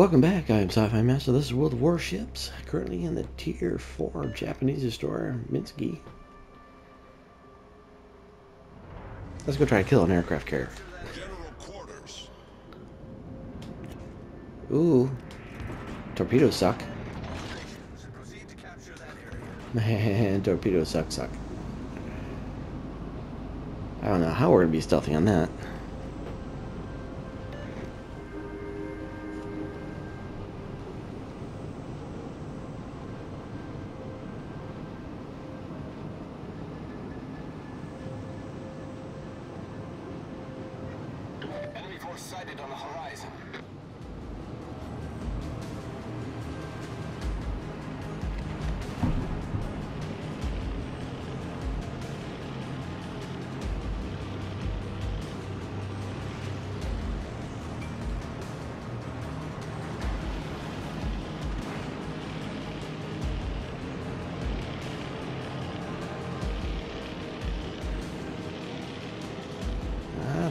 Welcome back. I am SyFy Master. This is World of Warships. Currently in the Tier 4 Japanese destroyer Mitsuki. Let's go try to kill an aircraft carrier. Ooh. Torpedoes suck. Man, torpedoes suck, suck. I don't know how we're going to be stealthy on that. Sighted on the horizon. Ah,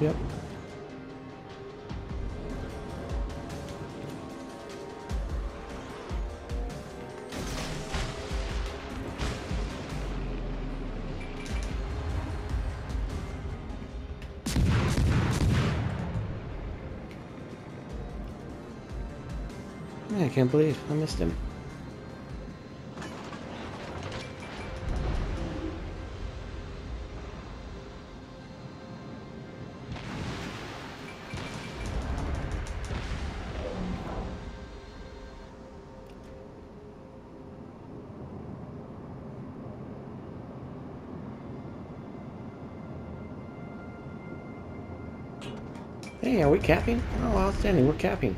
Yep. I can't believe I missed him. Hey, are we capping? Oh, outstanding. We're capping.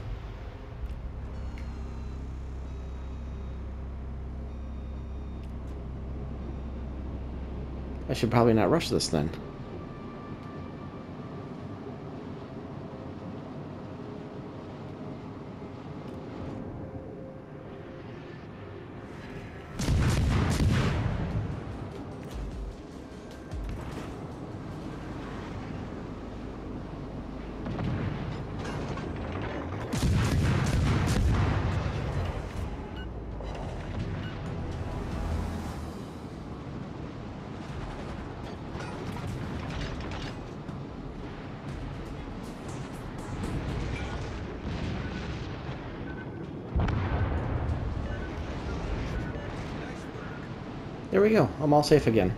I should probably not rush this then. There we go. I'm all safe again.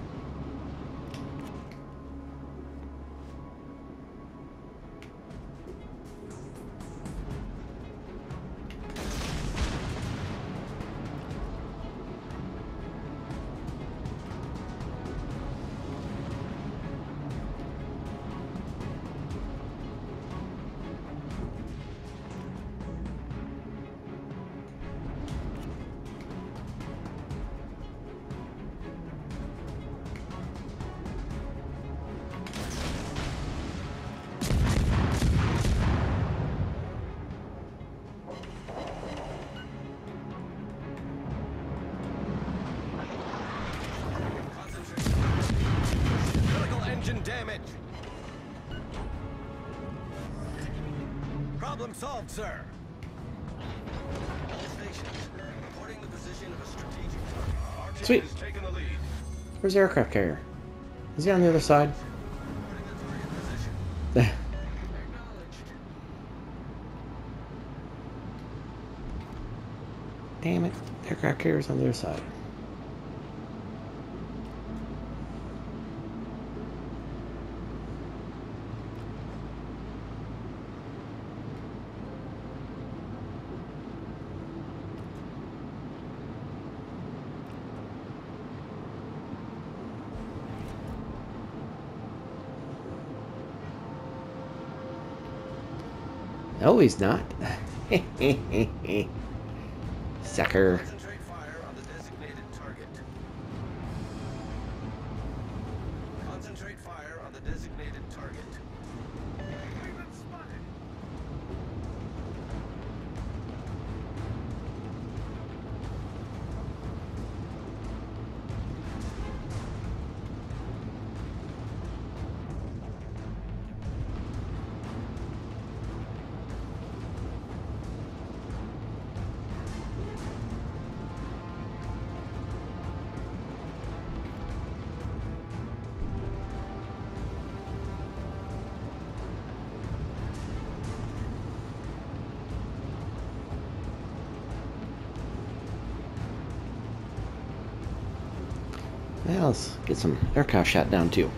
Problem solved, sir. The. Sweet. the. Where's the aircraft carrier? Is he on the other side? The. Damn it. Aircraft carrier's on the other side. No, he's not. Sucker. Concentrate fire on the designated target. Now let's get some aircraft shot down too.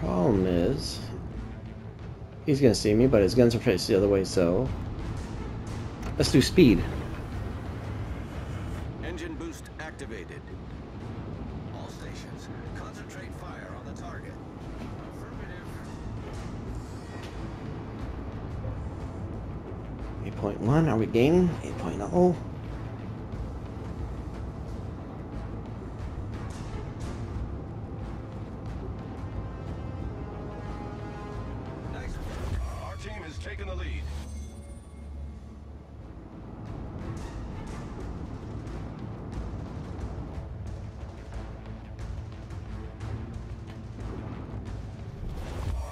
Problem is, he's gonna see me, but his guns are faced the other way, so let's do speed. Engine boost activated. All stations, concentrate fire on the target. Affirmative. 8.1, are we gaining? oh. 8.0. Nice taken the lead.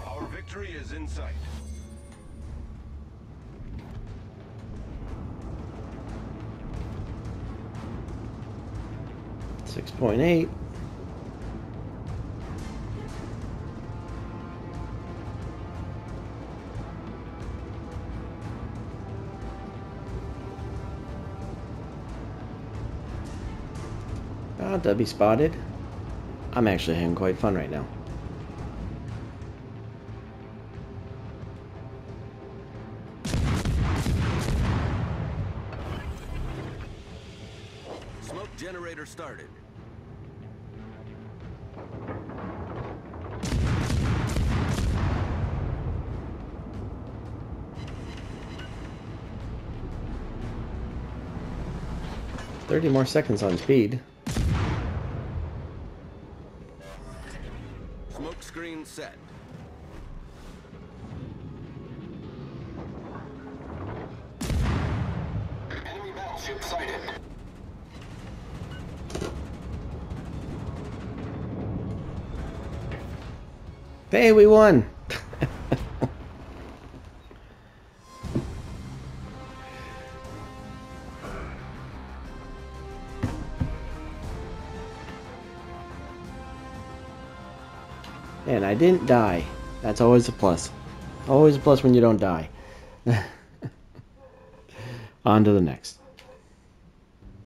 Our victory is in sight. Six point eight. Ah, Debbie spotted. I'm actually having quite fun right now. Smoke generator started. Thirty more seconds on speed. Screen set. Enemy battleship sighted. Hey, we won! And I didn't die. That's always a plus. Always a plus when you don't die. On to the next.